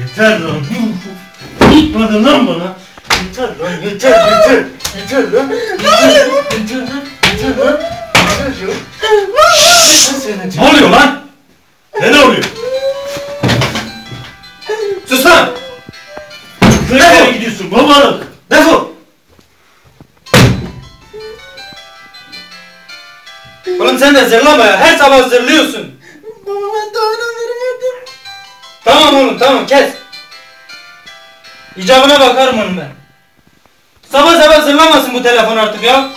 Yeter lan. Gitmedin lan bana. Yeter lan yeter yeter. Yeter lan. Yeter, lan. Yeter lan. Yeter ya. Yeter için. Ne oluyor lan? Ne ne oluyor? Sus lan! Nereye gidiyorsun babalık? Defol! Oğlum sen de zırlama ya. Her sabah zırlıyorsun. Tamam oğlum tamam kes. İcabına bakarım onun ben. Sabah sabah zırlamasın bu telefon artık ya.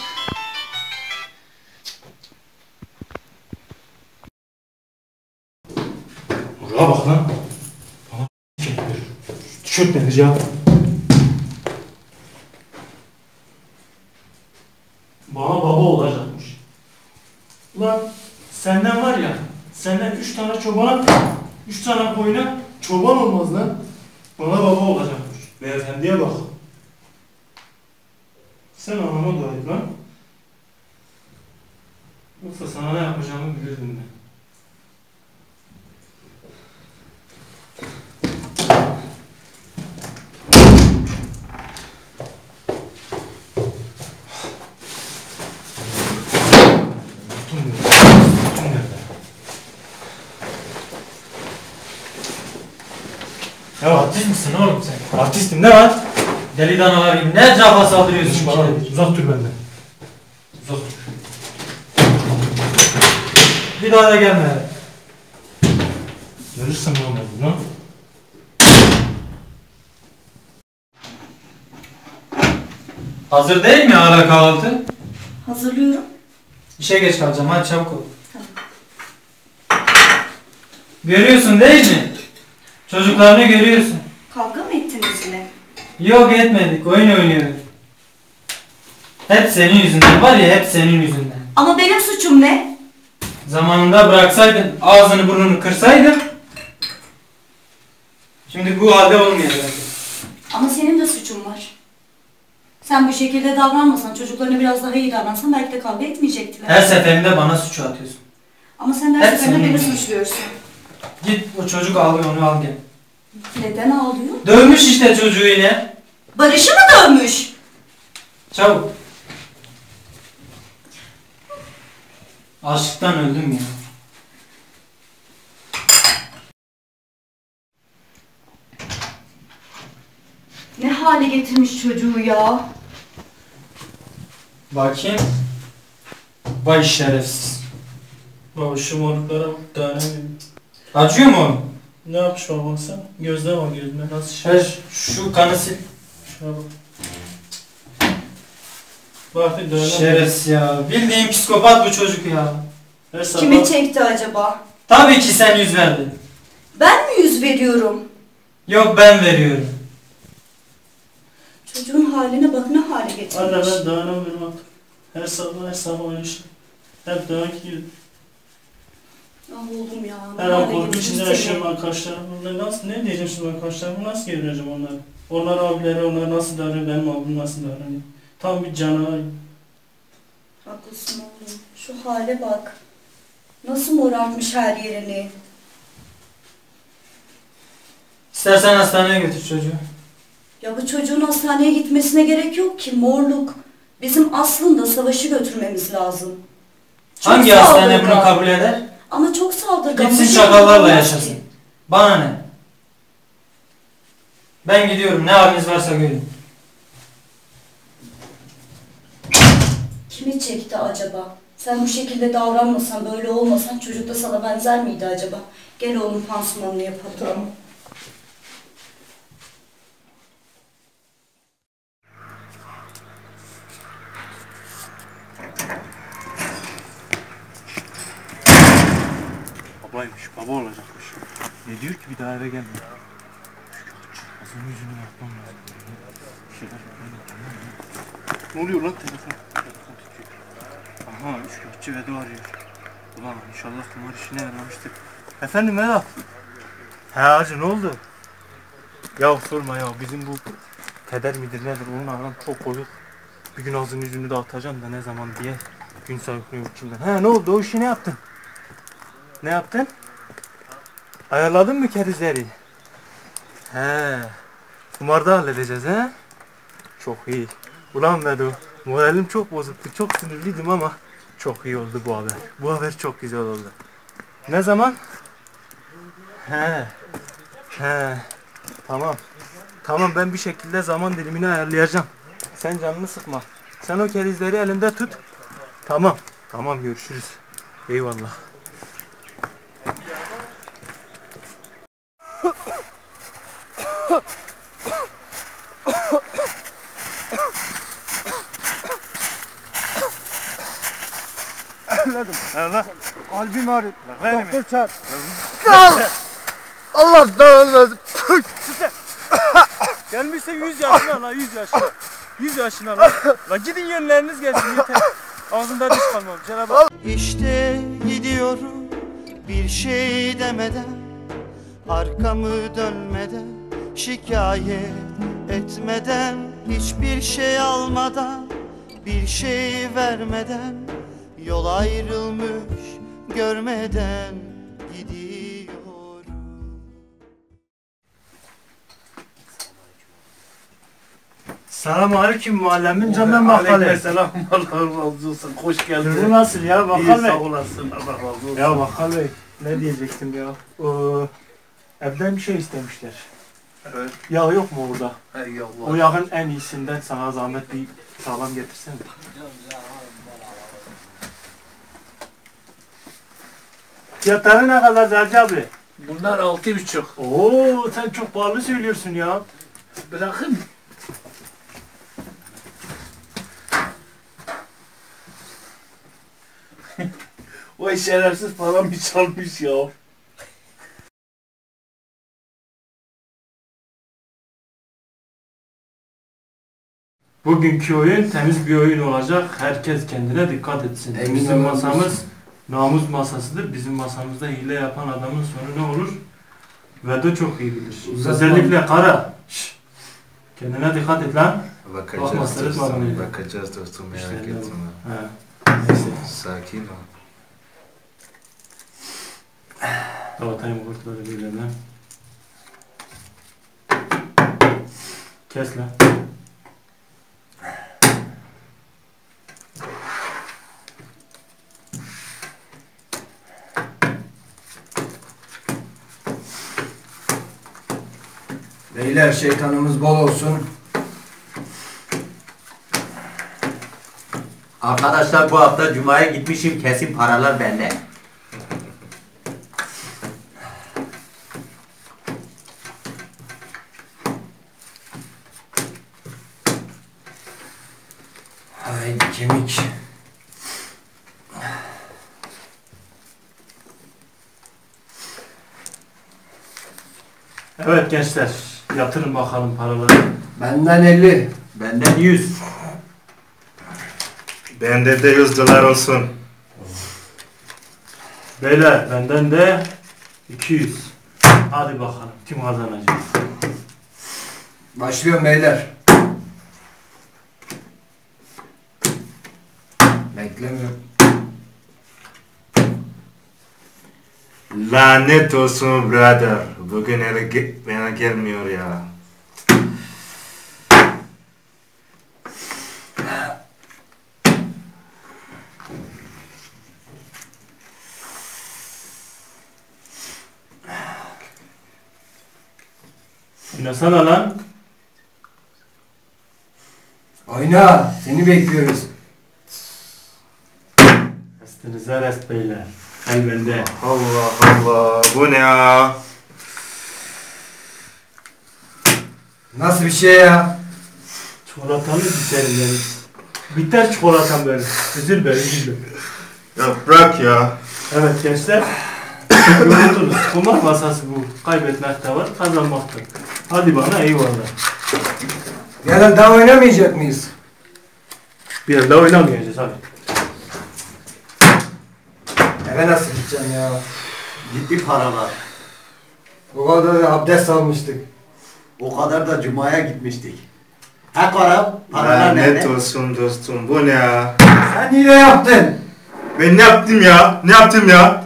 Buraya bak lan. Bana çekiyor. Tişört denir ya. Bana baba olacakmış. Ulan senden var ya, senden üç tane çobana, üç tane koyuna çoban olmaz lan. Bana baba olacakmış. Beyefendiye bak. Sen anama dua et lan. Yoksa sana ne yapacağımı bilirdim ben. Tutun nerede? Tutun nerede? Ya Artist misin oğlum sen? artistim ne var? Deli danalar gibi ne etrafa saldırıyorsun Bana bana? uzak dur benden. Uzak dur. Bir daha da gelme. Görürsem ne olmaz lan? Hazır değil mi hala kahvaltı? Hazırlıyorum. İşe geç kalacağım hadi çabuk ol. Görüyorsun değil mi? Çocuklarını görüyorsun. Kavga mı ettiniz yine? Yok etmedik oyun oynuyoruz. Hep senin yüzünden var ya hep senin yüzünden. Ama benim suçum ne? Zamanında bıraksaydın ağzını burnunu kırsaydın. Şimdi bu halde olmayacaktı. Ama senin de suçun var. Sen bu şekilde davranmasan, çocuklarına biraz daha iyi davransan belki de kavga etmeyecektiler. Her seferinde bana suçu atıyorsun. Ama sen her Hep seferinde senin beni yüzünden. suçluyorsun. Git o çocuk ağlıyor onu al gel. Neden ağlıyor? Dövmüş işte çocuğu yine. Barış'ı mı dövmüş? Çabuk. Açlıktan öldüm ya. Ne hale getirmiş çocuğu ya? Bakayım. Vay şerefsiz. Baba şu moruklara bak dayanamıyorum. Acıyor mu? Ne yapmış baba sen? Gözde bak gözüme nasıl şey. Ver şu kanı sil. Şuna bak. Şerefsiz ya. Bildiğin psikopat bu çocuk ya. Her sabah Kime çekti acaba? Tabii ki sen yüz verdin. Ben mi yüz veriyorum? Yok ben veriyorum. Çocuğun haline bak ne hale getirmiş. Anne ben dayanamıyorum artık. Her sabah her sabah aynı şey. Hep dayak yiyorum. Ah oğlum ya. Her an korku içinde yaşıyorum arkadaşlarımla. Nasıl, ne diyeceğim şimdi arkadaşlarıma nasıl gevireceğim onları? Onlar abileri onlar nasıl davranıyor, benim abim nasıl davranıyor? Tam bir canavar. Haklısın oğlum. Şu hale bak. Nasıl morartmış her yerini. İstersen hastaneye götür çocuğu. Ya bu çocuğun hastaneye gitmesine gerek yok ki morluk. Bizim aslında savaşı götürmemiz lazım. Çok Hangi hastane bunu kabul eder? Ama çok saldırgan. Gitsin çakallarla yaşasın. ki. Bana ne? Ben gidiyorum. Ne haliniz varsa görün. Kimi çekti acaba? Sen bu şekilde davranmasan, böyle olmasan çocuk da sana benzer miydi acaba? Gel oğlum pansumanını yapalım. Tamam. Babaymış, baba olacakmış. Ne diyor ki bir daha eve gelme. Ağzını yüzünü bakmam lazım. Bir şeyler. Ne oluyor lan telefon? Telefon titriyor. Aha, üçkağıtçı Vedo arıyor. Ulan inşallah kumar işine yaramıştır. Efendim Vedat? He hacı ne oldu? Ya sorma ya bizim bu peder midir nedir onun aram çok koyuk. Bir gün ağzını yüzünü dağıtacağım da ne zaman diye gün sayıklıyor içimden. He ne oldu o işi ne yaptın? Ne yaptın? Ayarladın mı kerizleri? He. Kumarda halledeceğiz he? Çok iyi. Ulan Bedo, moralim çok bozuktu. Çok sinirliydim ama çok iyi oldu bu haber. Bu haber çok güzel oldu. Ne zaman? He. He. Tamam. Tamam ben bir şekilde zaman dilimini ayarlayacağım. Sen canını sıkma. Sen o kerizleri elinde tut. Tamam. Tamam görüşürüz. Eyvallah. Allah. Kalbim ağrıyor. Doktor çağır. Allah dağılmasın. Gelmişse 100 yaşına la 100 yaşına. 100 yaşına la. La gidin yönleriniz gelsin yeter. Ağzında diş kalmamış. Cenab-ı Hak. İşte gidiyorum bir şey demeden Arkamı dönmeden şikayet etmeden Hiçbir şey almadan bir şey vermeden Yol ayrılmış görmeden gidiyorum Selamun aleyküm muallemin canından bakalım. Selam Allah razı olsun. Hoş geldin. Bu nasıl ya İyi sağ olasın. Allah razı olsun. Ya bakkal bey ne diyecektim ya? Ee, evden bir şey istemişler. Evet. Yağ yok mu burada? Ey O Allah. yağın en iyisinden sana zahmet bir sağlam getirsene. Fiyatları ne kadar Zerci abi? Bunlar altı buçuk. Oo sen çok pahalı söylüyorsun ya. Bırakın. Vay şerefsiz paramı çalmış ya. Bugünkü oyun temiz bir oyun olacak. Herkes kendine dikkat etsin. Bizim masamız namus masasıdır. Bizim masamızda hile yapan adamın sonu ne olur? Vedo çok iyi bilir. Uzatma. Özellikle Kara. Şşş. Kendine dikkat et lan. Bakacağız Bakma, sırıtma beni. dostum, bakacağız dostum merak İşte etme. He. Neyse. Sakin ol. Dağıtayım kurtları birbirine. Kes lan. Beyler şeytanımız bol olsun. Arkadaşlar bu hafta Cuma'ya gitmişim kesin paralar bende. Haydi kemik. Evet gençler. Yatırın bakalım paraları. Benden 50. Benden 100. Bende de 100 dolar olsun. Beyler benden de 200. Hadi bakalım kim kazanacak? Başlıyorum beyler. Beklemiyorum. Lanet olsun brother. Bugün eve ge- bana gelmiyor ya. Oynasana lan. Oyna. Seni bekliyoruz. Restinize rest beyler. El bende. Allah Allah. Bu ne ya? Nasıl bir şey ya? Çikolatalı biterim benim. Biter çikolatam benim. Üzülme üzülme. Ya bırak ya. Evet gençler. Yoruldunuz. Kumar masası bu. Kaybetmek de var, kazanmak da. Hadi bana eyvallah. Yarın daha oynamayacak mıyız? Bir yerde oynamayacağız hadi. Eve nasıl gideceğim ya? Gitti paralar. O kadar da abdest almıştık. O kadar da Cuma'ya gitmiştik. Ha para, paralar Lanet nerede? olsun dostum. Bu ne ya? Sen hile yaptın. Ben ne yaptım ya? Ne yaptım ya?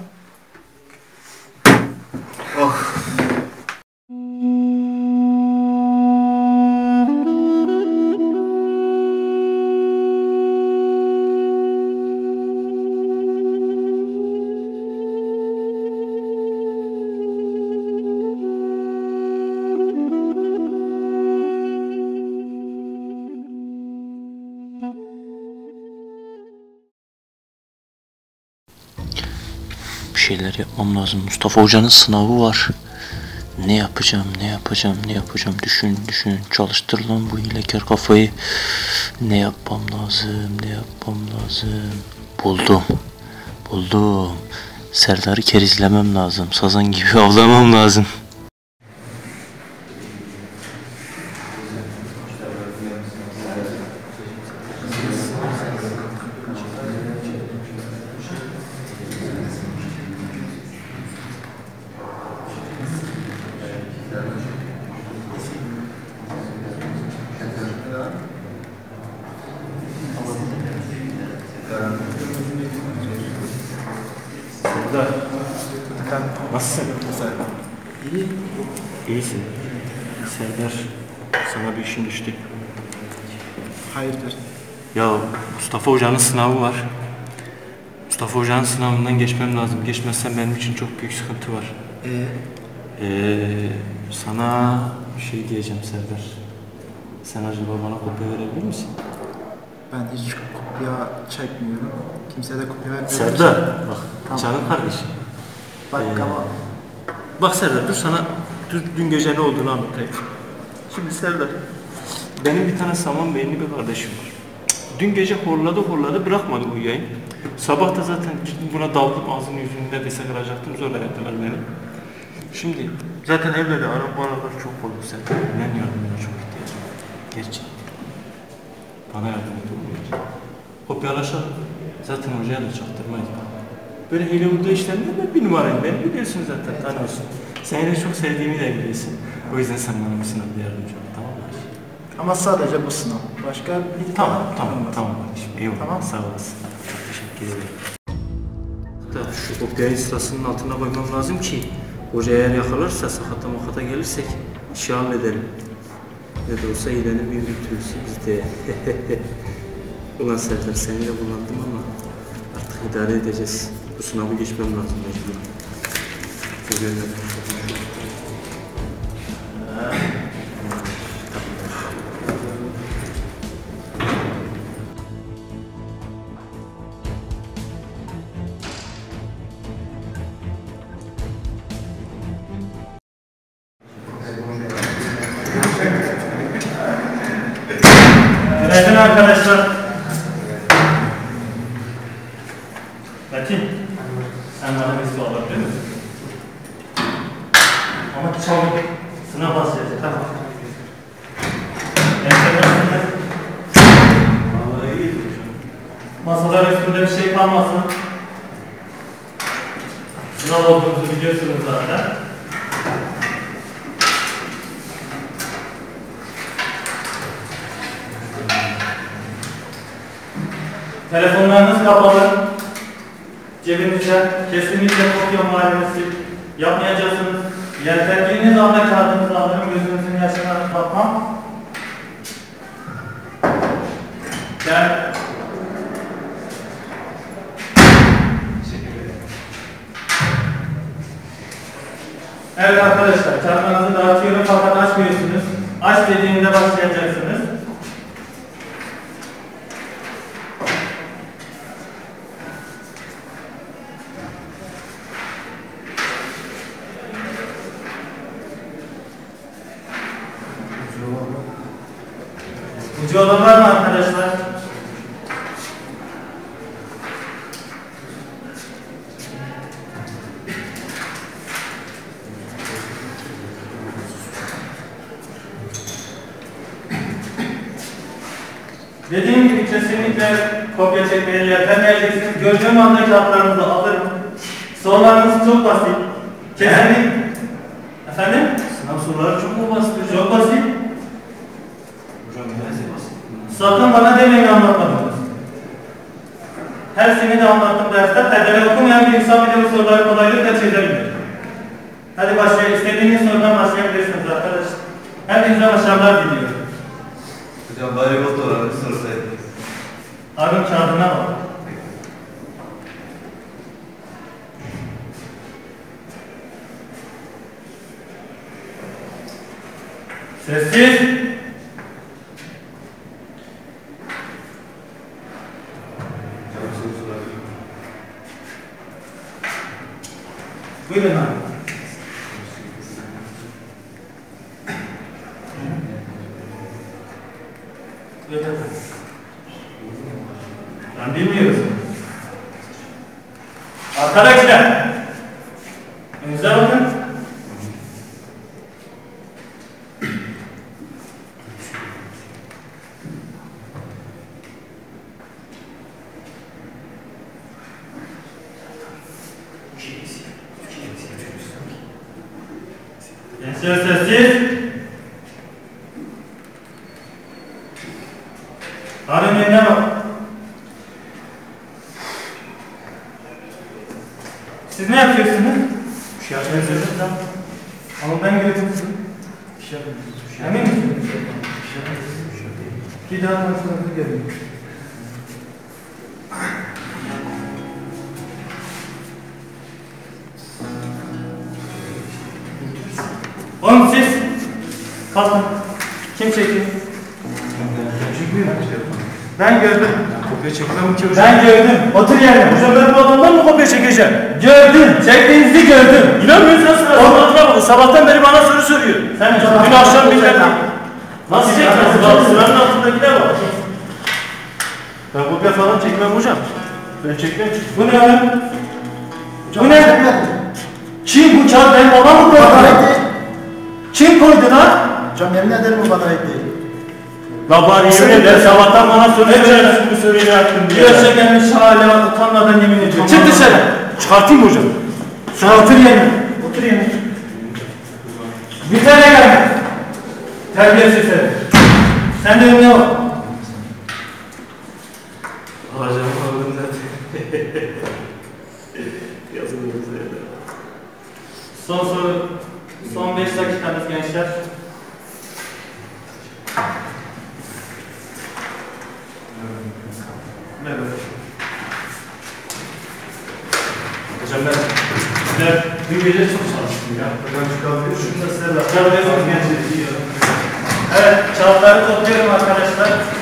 Şeyler yapmam lazım. Mustafa Hoca'nın sınavı var. Ne yapacağım, ne yapacağım, ne yapacağım? Düşün, düşün. Çalıştır lan bu hilekar kafayı. Ne yapmam lazım, ne yapmam lazım? Buldum. Buldum. Serdar'ı kerizlemem lazım. Sazan gibi avlamam lazım. Nasılsın? İyi. İyisin. Serdar, sana bir işin düştü. Hayırdır? Ya Mustafa Hoca'nın sınavı var. Mustafa Hoca'nın sınavından geçmem lazım. Geçmezsem benim için çok büyük sıkıntı var. Ee, Ee, sana bir şey diyeceğim Serdar. Sen acaba bana kopya verebilir misin? ben hiç kopya çekmiyorum. Kimse de kopya vermiyor. Serdar, bak Tamam. canım kardeşim. Bak Ee, ama Bak Serdar dur sana dur, dün gece ne olduğunu anlatayım. Şimdi Serdar, benim bir tane saman beyinli bir kardeşim var. Dün gece horladı horladı bırakmadı uyuyayım. Sabah da zaten buna daldım ağzını yüzünü neredeyse kıracaktım zorla yattılar beni. Şimdi zaten evde de aram bu aralar çok oldu Serdar. Ben yardımına çok ihtiyacım var. Gerçekten. Bana yardım et oğlum. Kopyalaşalım. Zaten hocaya da çaktırmayız. Böyle hile hurda işlemlerinde bir numarayım beni biliyorsun zaten tanıyorsun. Seni de çok sevdiğimi de biliyorsun. O yüzden sen bana bir sınavda yardımcı ol tamam mı? ama sadece bu sınav. Başka bir Tamam tamam olmaz. tamam kardeşim. Eyvallah Tamam. sağ olasın. Çok teşekkür ederim. Da şu kopyanın sırasının altına koymam lazım ki hoca eğer yakalarsa sakata makata gelirsek işi halledelim. Ne de olsa hilenin bir bütünüsü bizde. Ulan Serdar seni de kullandım ama artık idare edeceğiz. Bu sınavı geçmem lazım mecburen. Görüyorum. Günaydın bakmam. Ben Evet arkadaşlar, kağıtlarınızı dağıtıyorum fakat açmıyorsunuz. Aç dediğimde başlayacaksınız. Ucu olan var mı arkadaşlar? Dediğim gibi kesinlikle kopya çekmeye yeltenmeyeceksiniz. Gördüğüm anda kağıtlarınızı alırım. Sorularınız çok basit. Kesinlikle. Efendim? Sınav soruları çok mu basit hocam? Çok basit. Hocam neresi basit? Sakın bana demeyin anlatmadınız. Her sene de anlattım derste. Perdele okumayan bir insan bile bu soruları kolaylıkla çözebilir. Hadi başlayalım. İstediğiniz sorudan başlayabilirsiniz arkadaşlar. Hepinize başarılar diliyorum. Hocam bari bu soruları sorsaydınız. Arın kağıdına bak. Все здесь? Выгодно. Otur yerine. Hocam ben bu adamdan mı kopya çekeceğim? Gördüm. Çektiğinizi gördüm. İnanmıyorsan sıra sabahtan bak. Sabahtan beri bana soru soruyor. Sen Dün akşam bilmem Nasıl çekmezsin? Bak sıranın altındakine bak. Ben kopya falan çekmem hocam. Ben çekmem. Bu ne lan? Bu ne? Kim bu kağıt benim babam mı koydu? Kim koydu lan? Hocam yemin ederim bu bana ait değil. La bari yemin eder sabahtan bana soru soruyorsun bu soruyu ne yaptın diye. Şu hale bak utanmadan yemin ediyorum. Çık dışarı. Çıkartayım mı hocam? Sen otur yerine. Otur yerine. Bir tane gel. Terbiyesiz herif. Sen de önüne bak. Hocam oğlum zaten. Yazılımız öyle. Son soru. Son 5 dakikanız gençler. Hocam ben size dün gece çok çalıştım ya. Hocam çıkartıyor. Şunu da size bırakıyorum. Evet, kağıtları topluyorum arkadaşlar.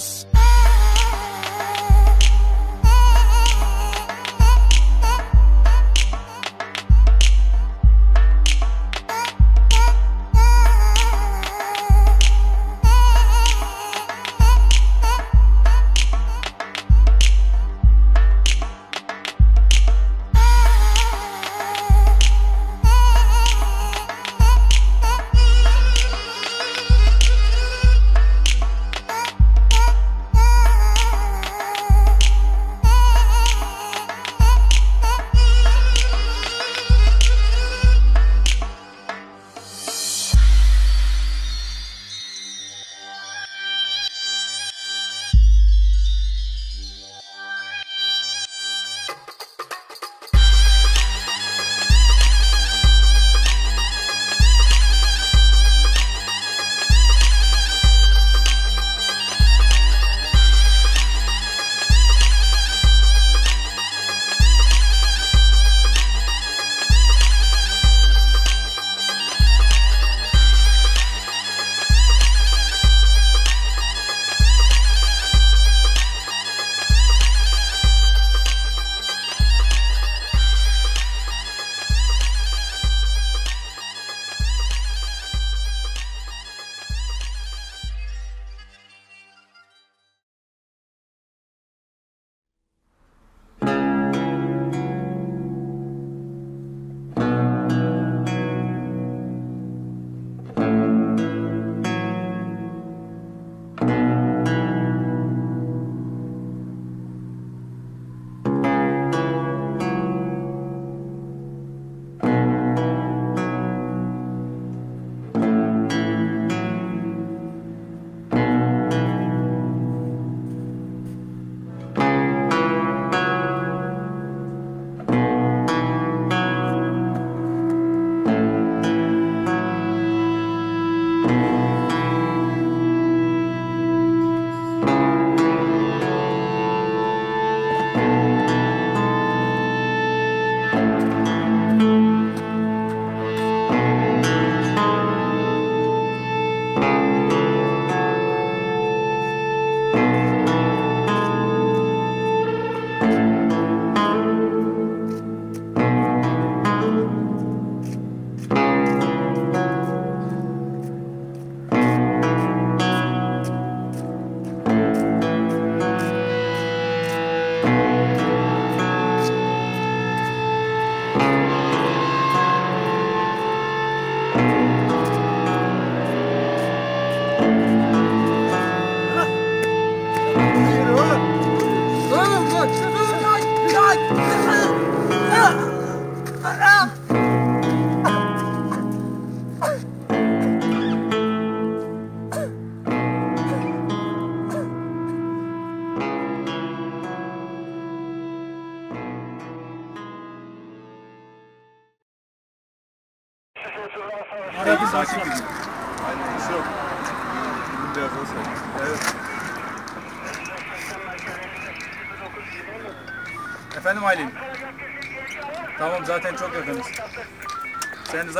house.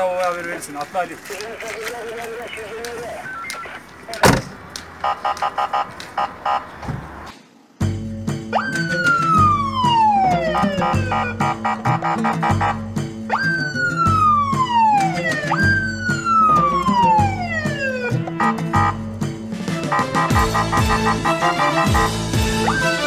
Rıza Baba'ya haber verirsin. Atla Ali. Oo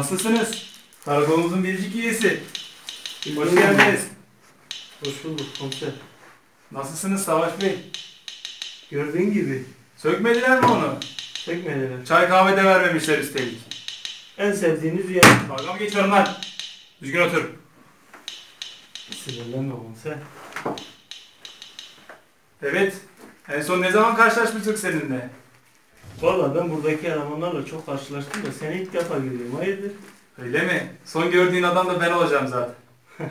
Nasılsınız? Karakolumuzun biricik üyesi. Hoş geldiniz. Hoş bulduk komiser. Nasılsınız Savaş Bey? Gördüğün gibi Sökmediler mi onu? çekmediler. Çay kahve de vermemişler üstelik. En sevdiğiniz üye. Dalga mı geçiyorum lan? Düzgün otur. Sinirlenme komiser. Evet. En son ne zaman karşılaşmıştık seninle? Valla ben buradaki elemanlarla çok karşılaştım da seni ilk defa görüyorum. Hayırdır? Öyle mi? Son gördüğün adam da ben olacağım zaten.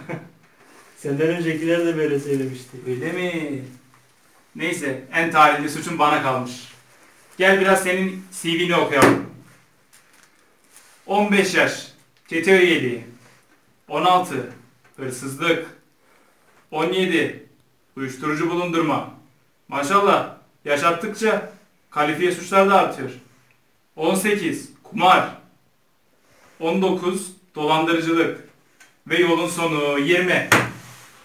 Senden öncekiler de böyle söylemişti. Öyle mi? Neyse, en talihli suçun bana kalmış. Gel biraz senin CV'ni okuyalım. 15 yaş, çete üyeliği. 16, hırsızlık. 17, uyuşturucu bulundurma. Maşallah, yaşattıkça kalifiye suçlar da artıyor. 18, kumar. 19, dolandırıcılık. Ve yolun sonu 20,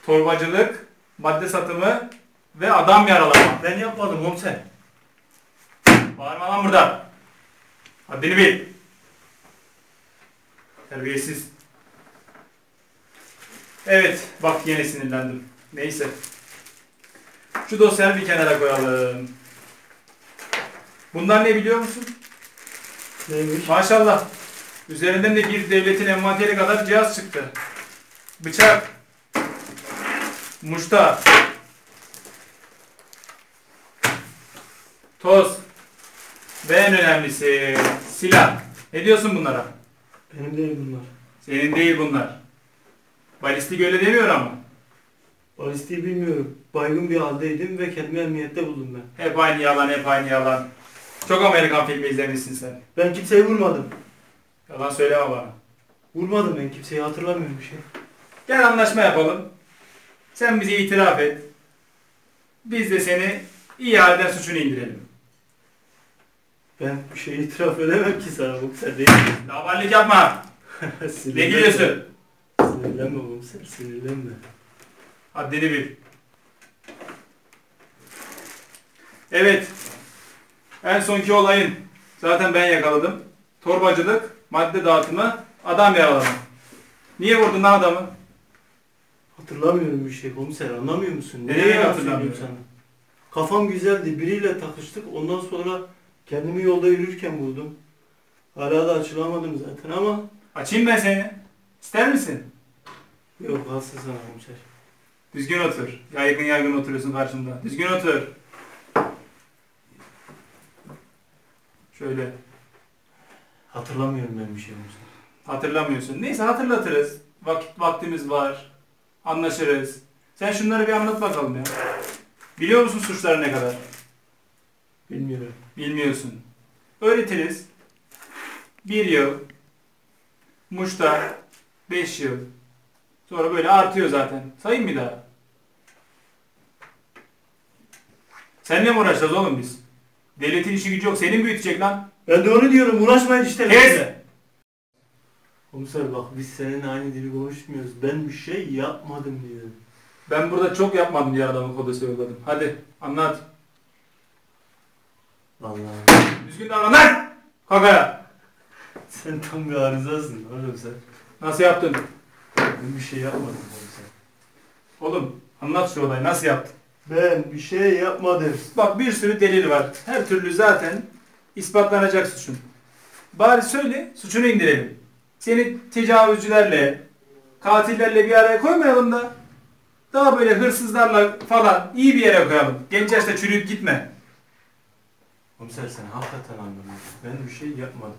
torbacılık, madde satımı ve adam yaralama. Ben yapmadım komiser. Bağırma lan burada. Haddini bil. Terbiyesiz. Evet, bak yine sinirlendim. Neyse. Şu dosyayı bir kenara koyalım. Bunlar ne biliyor musun? Neymiş? Maşallah. Üzerinden de bir devletin envanteri kadar cihaz çıktı. Bıçak. Muşta. Toz. Ve en önemlisi silah. Ne diyorsun bunlara? Benim değil bunlar. Senin değil bunlar. Balistik öyle demiyor ama. Balistiği bilmiyorum. Baygın bir haldeydim ve kendimi emniyette buldum ben. Hep aynı yalan, hep aynı yalan. Çok Amerikan filmi izlemişsin sen. Ben kimseyi vurmadım. Yalan söyleme bana. Vurmadım ben kimseyi hatırlamıyorum bir şey. Gel anlaşma yapalım. Sen bize itiraf et. Biz de seni iyi halden suçunu indirelim. Ben bir şey itiraf edemem ki sana komiser değil. Lavallik yapma. Ne Sinirlenme. gülüyorsun? Sinirlenme komiser sinirlenme. Haddini bil. Evet. En sonki olayın. Zaten ben yakaladım. Torbacılık, madde dağıtımı, adam yaralama. Niye vurdun lan adamı? Hatırlamıyorum bir şey komiser anlamıyor musun? Ne Neye demek yalan hatırlamıyorum? söyleyeyim sana? Kafam güzeldi biriyle takıştık ondan sonra kendimi yolda yürürken buldum. Hala da açılamadım zaten ama Açayım ben seni. İster misin? yok kalsın sana komiser. Düzgün otur. Yaygın yaygın oturuyorsun karşımda. Düzgün otur. Şöyle. Hatırlamıyorum ben bir şey komiser. Hatırlamıyorsun. Neyse hatırlatırız. Vakit vaktimiz var. Anlaşırız. Sen şunları bir anlat bakalım ya. Biliyor musun suçlar ne kadar? Bilmiyorum. Bilmiyorsun. Öğretiriz. Bir yıl. Muş'ta beş yıl. Sonra böyle artıyor zaten. Sayın bir daha. Seninle mi uğraşacağız oğlum biz? Devletin işi gücü yok. Senin büyütecek lan. Ben de onu diyorum uğraşmayın işte. Kes! Komiser bak biz seninle aynı dili konuşmuyoruz. Ben bir şey yapmadım diyorum. Ben burada çok yapmadım diye adamı kodese yolladım. Hadi anlat. Vallahi Düzgün davran lan! Kakaya. sen tam bir arızasın oğlum sen. Nasıl yaptın? Ben bir şey yapmadım komiser. Oğlum Anlat şu olayı nasıl yaptın? Ben bir şey yapmadım. Bak bir sürü delil var. Her türlü zaten ispatlanacak suçun. Bari söyle suçunu indirelim. Seni tecavüzcülerle, katillerle bir araya koymayalım da daha böyle hırsızlarla falan iyi bir yere koyalım. Genç yaşta çürüyüp gitme. Komiser sen hakikaten anlamıyorsun. Ben bir şey yapmadım.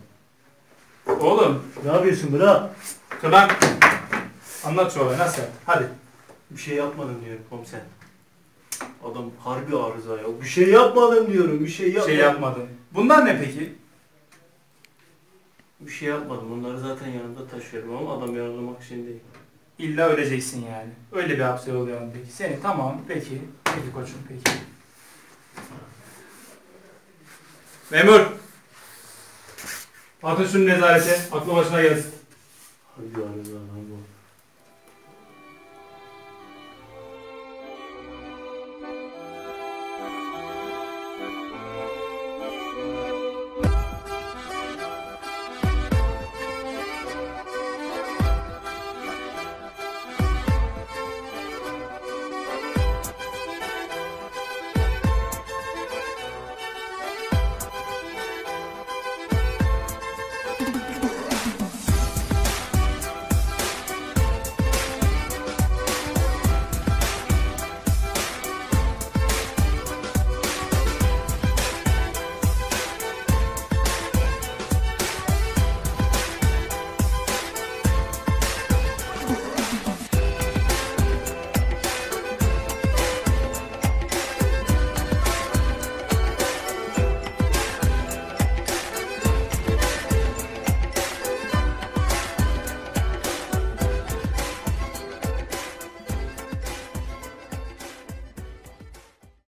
Oğlum Ne yapıyorsun bırak? dur lan. Anlat şu olayı nasıl yaptın? Hadi. Bir şey yapmadım diyorum komiser. Adam harbi arıza ya. Bir şey yapmadım diyorum. Bir şey Bir yapmadım. şey yapmadın. Bunlar ne peki? Bir şey yapmadım. Onları zaten yanımda taşıyorum ama adam yaralamak için değil. İlla öleceksin yani. Öyle bir hapse mu peki? Seni tamam peki. Peki koçum peki. Memur. Atın şunu nezarete. Aklı başına gelsin. Harbi arıza lan bu.